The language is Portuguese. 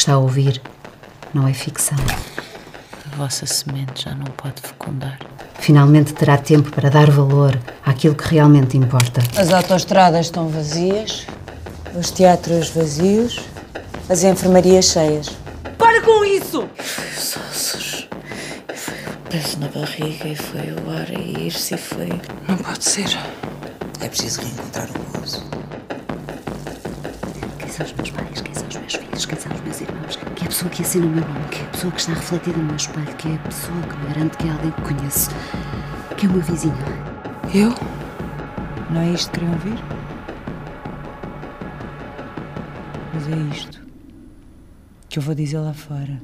está a ouvir não é ficção. A vossa semente já não pode fecundar. Finalmente terá tempo para dar valor àquilo que realmente importa. As autoestradas estão vazias, os teatros vazios, as enfermarias cheias. Para com isso! Os ossos. Foi o peso na barriga e foi o ar a ir-se e foi. Não pode ser. É preciso reencontrar o gozo. Quem são os meus pais? Quem são os meus filhos? Irmãos? Quem é a pessoa que assina o meu nome? Quem é a pessoa que está refletida no meu espelho? Quem é a pessoa que me garante que é alguém que conheço? Quem é o meu vizinho? Eu? Não é isto que queriam ouvir? Mas é isto que eu vou dizer lá fora.